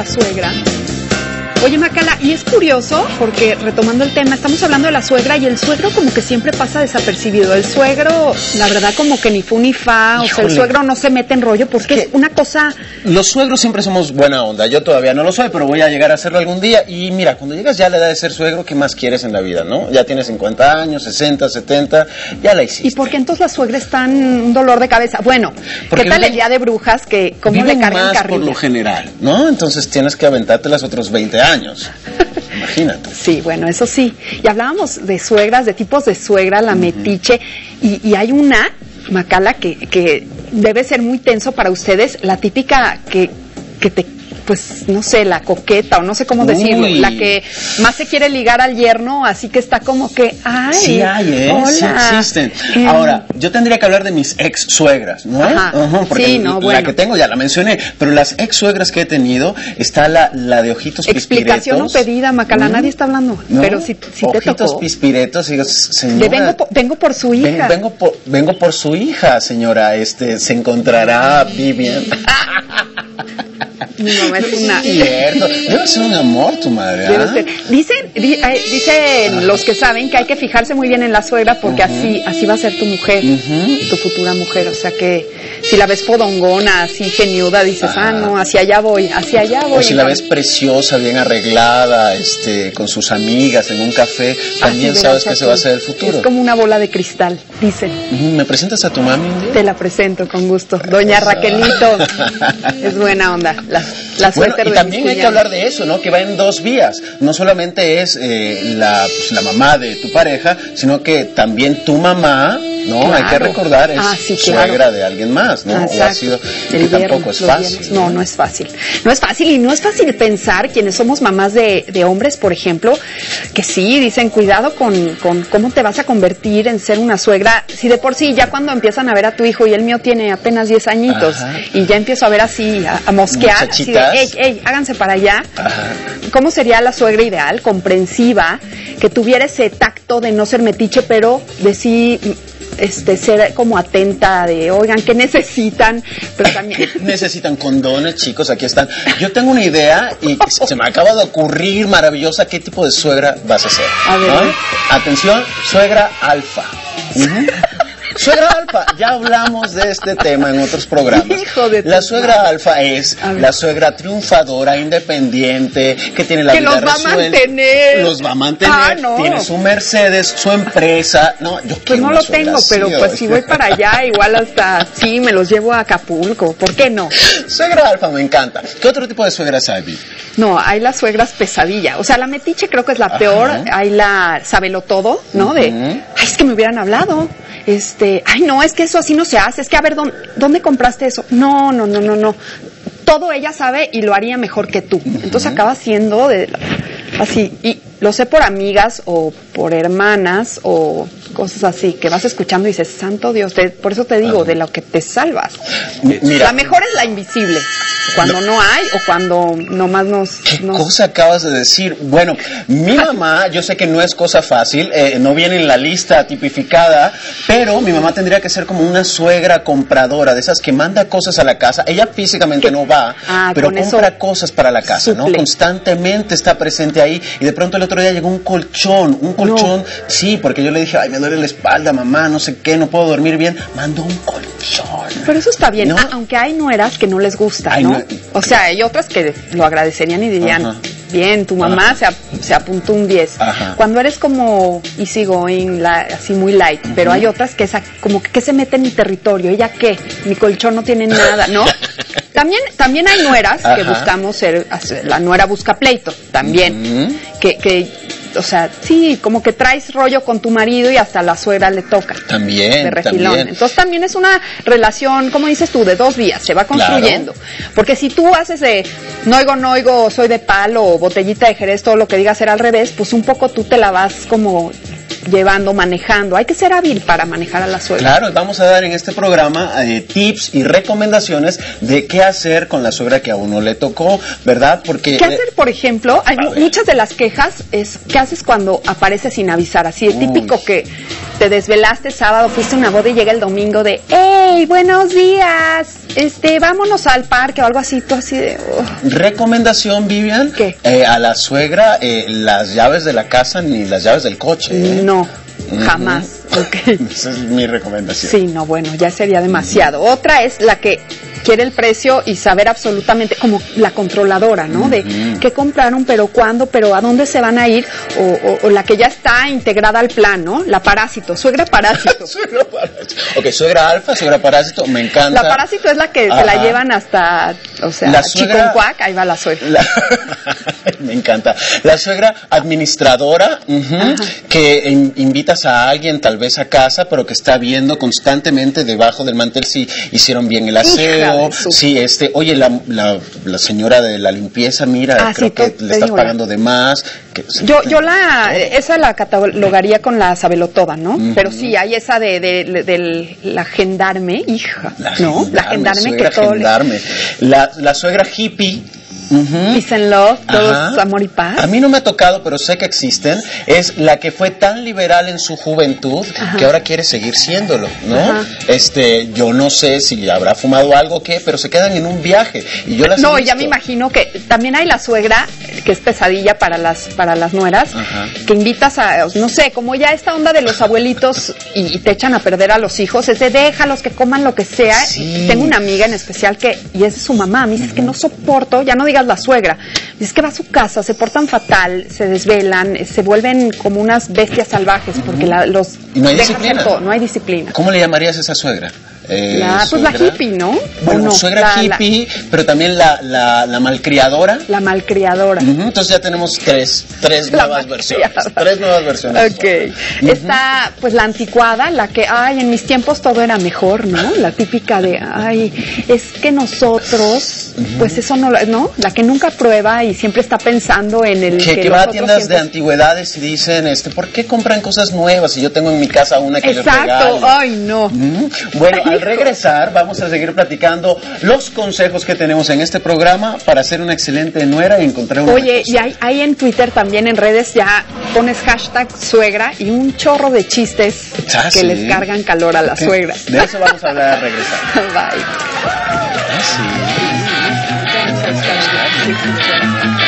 la suegra. Oye, Macala, y es curioso porque retomando el tema, estamos hablando de la suegra y el suegro como que siempre pasa desapercibido. El suegro, la verdad, como que ni fu ni fa, o sea, el suegro no se mete en rollo porque es, que- una cosa. Los suegros siempre somos buena onda. Yo todavía no lo soy, pero voy a llegar a hacerlo algún día. Y mira, cuando llegas ya a la edad de ser suegro, ¿qué más quieres en la vida, no? Ya tienes 50 años, 60, 70, ya la hiciste. ¿Y por qué entonces la suegra está en un dolor de cabeza? Bueno, Porque ¿qué tal el día de brujas que cómo le cargan más por lo general, ¿no? Entonces tienes que aventarte los otros 20 años. Imagínate. Sí, bueno, eso sí. Y hablábamos de suegras, de tipos de suegra, la metiche, y, y hay una, Macala, que, que debe ser muy tenso para ustedes, la típica que, que te, pues, no sé, la coqueta, o no sé cómo decirlo, Uy. la que más se quiere ligar al yerno, así que está como que, ay, Sí hay, ¿eh? Sí existen. Eh, Ahora, yo tendría que hablar de mis ex suegras, ¿no? Ajá. porque Sí, no, la bueno. que tengo ya la mencioné, pero las ex suegras que he tenido, está la, la de ojitos Explicación no pispiretos. pedida, Macala, Mm. nadie está hablando, ¿No? pero si, si te ojitos tocó. pispiretos, digo, señora... Vengo, por, vengo por su ven- hija. vengo, por, vengo por su hija, señora. Este, se encontrará Vivian. Mi mamá es una... Cierto. Debe ser un amor tu madre, ser. Dicen, di- eh, dicen los que saben que hay que fijarse muy bien en la suegra porque así, así va a ser tu mujer, tu futura mujer. O sea que si la ves podongona, así geniuda, dices, ah, no, hacia allá voy, hacia allá voy. O si la ves preciosa, bien arreglada, este, con sus amigas en un café, también así sabes que ese a va a ser el futuro. Es como una bola de cristal, dicen. ¿Me presentas a tu mami? Te la presento con gusto. Doña Raquelito. es buena onda. La, la Bueno, y también hay que hablar de eso, ¿no? Que va en dos vías. No solamente es eh, la, pues, la mamá de tu pareja, sino que también tu mamá, ¿no? Claro. Hay que recordar, es Ah, sí, claro. suegra de alguien más, ¿no? O ha Exacto. sido, que tampoco es fácil. viernes. No, no es fácil. No es fácil y no es fácil pensar quienes somos mamás de, de hombres, por ejemplo, que sí, dicen, cuidado con, con cómo te vas a convertir en ser una suegra. Si de por sí ya cuando empiezan a ver a tu hijo y el mío tiene apenas 10 añitos Ajá. y ya empiezo a ver así, a, a mosquear, así de, hey, háganse para allá. Ajá. ¿Cómo sería la suegra ideal, comprensiva, que tuviera ese tacto de no ser metiche, pero de sí este, ser como atenta de, oigan, ¿qué necesitan? Pero también... Necesitan condones, chicos, aquí están. Yo tengo una idea y se me acaba de ocurrir maravillosa qué tipo de suegra vas a ser. A ver. ¿no? Atención, suegra alfa. Suegra alfa, ya hablamos de este tema en otros programas. Hijo de la suegra madre. alfa es la suegra triunfadora, independiente, que tiene la Que vida los va a mantener. Los va a mantener. Ah, no. Tiene su Mercedes, su empresa. No, yo Pues quiero no lo tengo, así, pero pues si voy para allá, igual hasta sí, me los llevo a Acapulco. ¿Por qué no? Suegra alfa me encanta. ¿Qué otro tipo de suegras hay? Vivi? No, hay las suegras pesadilla. O sea, la metiche creo que es la Ajá. peor. Hay la sabelo todo, ¿no? De, ay, es que me hubieran hablado. Este, ay, no, es que eso así no se hace. Es que, a ver, ¿dónde, dónde compraste eso? No, no, no, no, no. Todo ella sabe y lo haría mejor que tú. Entonces acaba siendo de, así. Y lo sé por amigas o por hermanas o cosas así, que vas escuchando y dices, santo Dios, te- por eso te digo, de lo que te salvas. Mi- Mira, La mejor es la invisible. Cuando no, hay o cuando nomás nos... ¿Qué nos- cosa acabas de decir? Bueno, mi mamá, yo sé que no es cosa fácil, eh, no viene en la lista tipificada, pero mi mamá tendría que ser como una suegra compradora, de esas que manda cosas a la casa. Ella físicamente no va, Ah, pero compra cosas para la casa, ¿no? Constantemente está presente ahí y de pronto el otro día llegó un colchón, un colchón, sí, porque yo le dije, ay, me duele la espalda, mamá, no sé qué, no puedo dormir bien, mandó un colchón. Pero eso está bien, ¿No? Ah, aunque hay nueras que no les gusta, Ay, ¿no? no. O sea, hay otras que lo agradecerían y dirían, Ajá. Bien, tu mamá se, ap- se apuntó un 10. Ajá. Cuando eres como easy going, la- así muy light, pero hay otras que esa- como que, que se mete en mi territorio, ¿ella qué? Mi colchón no tiene nada, ¿no? También, también hay nueras que buscamos ser, la nuera busca pleito, también. Que, que, o sea, sí, como que traes rollo con tu marido y hasta la suegra le toca. También, de refilón. también. Entonces también es una relación, como dices tú, de dos vías, se va construyendo. Porque si tú haces de no oigo, no oigo, soy de palo o botellita de jerez, todo lo que digas era al revés, pues un poco tú te la vas como llevando, manejando. Hay que ser hábil para manejar a la suegra. Claro, vamos a dar en este programa eh, tips y recomendaciones de qué hacer con la suegra que a uno le tocó, ¿verdad? Porque ¿Qué hacer, por ejemplo? Hay muchas de las quejas es ¿qué haces cuando aparece sin avisar? Así de típico que te desvelaste sábado, fuiste a una boda y llega el domingo de ¡Hey, buenos días! Este, vámonos al parque o algo así, tú así de... oh. recomendación, Vivian, ¿Qué? eh, a la suegra eh, las llaves de la casa ni las llaves del coche. ¿eh? No, jamás. Ok. Esa es mi recomendación. Sí, no, bueno, ya sería demasiado. Otra es la que el precio y saber absolutamente, como la controladora, ¿no? De qué compraron, pero cuándo, pero a dónde se van a ir, o, o- o la que ya está integrada al plan, ¿no? La parásito, suegra parásito. Suegra parásito. Ok, suegra alfa, suegra parásito, me encanta. La parásito es la que se la Ajá. llevan hasta, o sea, La suegra- Chiconcuac, ahí va la suegra. La- me encanta. La suegra administradora, que in- invitas a alguien tal vez a casa, pero que está viendo constantemente debajo del mantel si hicieron bien el aseo, si este, oye, la, la, la señora de la limpieza, mira, Ah, creo sí, que le estás pagando de más. que- Yo, yo la, esa la catalogaría con la sabelotoda, ¿no? Pero sí, hay esa de, de, de la gendarme, hija, ¿no? La gendarme que todo le... gendarme. La, la suegra hippie. Ujú. Peace and love, todo Ajá. es amor y paz. A mí no me ha tocado, pero sé que existen. Es la que fue tan liberal en su juventud que ahora quiere seguir siéndolo, ¿no? Ajá. Este, yo no sé si habrá fumado algo o qué, pero se quedan en un viaje y yo las No, ya me imagino que también hay la suegra, que es pesadilla para las para las nueras, Ajá. que invitas a, no sé, como ya esta onda de los abuelitos y, y te echan a perder a los hijos, es de déjalos que coman lo que sea. Sí. Tengo una amiga en especial que, y es su mamá, me dice "Es que no soporto, ya no digas la suegra, dice que va a su casa, se portan fatal, se desvelan, se vuelven como unas bestias salvajes porque la- los Y no hay disciplina. todo, no hay disciplina. ¿Cómo le llamarías a esa suegra? Eh, La, pues la hippie, ¿no? Bueno, suegra La- la- hippie, pero también la, la, la malcriadora. La malcriadora. Entonces ya tenemos tres, tres nuevas versiones. Tres nuevas versiones. Ok. Está, pues, la anticuada, la que, ay, en mis tiempos todo era mejor, ¿no? La típica de, ay, es que nosotros, pues eso no, ¿no? La que nunca prueba y siempre está pensando en el Que, que los va a tiendas de antigüedades y dicen, este, ¿por qué compran cosas nuevas si yo tengo en mi casa una que les Exacto, regale? ay, no. Bueno, al regresar vamos a seguir platicando los consejos que tenemos en este programa para ser una excelente nuera y encontrar una Oye, y hay, hay en Twitter también, en redes, ya pones hashtag suegra y un chorro de chistes Ah, que sí. les cargan calor a la Ok, suegra. De eso vamos a hablar al regresar. Bye. Ah, sí.